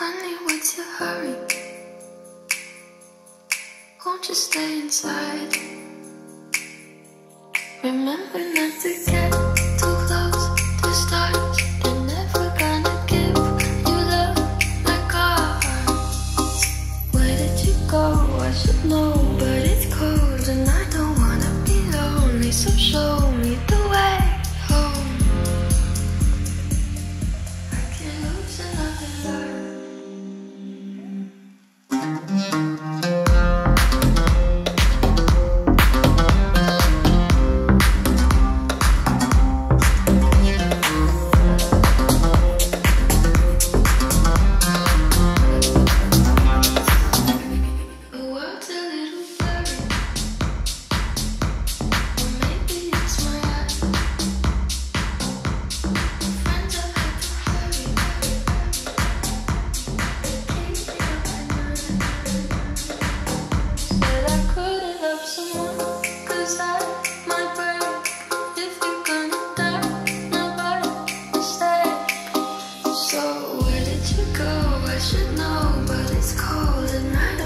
Honey, what's your hurry? Won't you stay inside? Remember not to get too close to stars. They're never gonna give you love like ours. Where did you go? I should know, but it's cold and I don't wanna be lonely, so show. Where did you go? I should know, but it's cold and I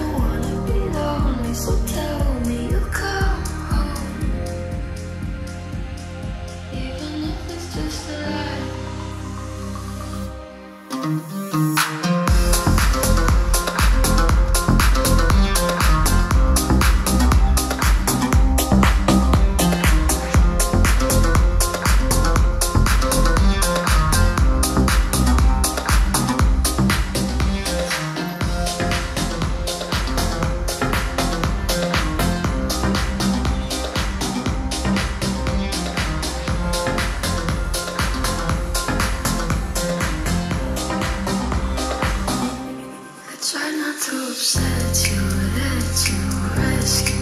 to upset you, let you rescue.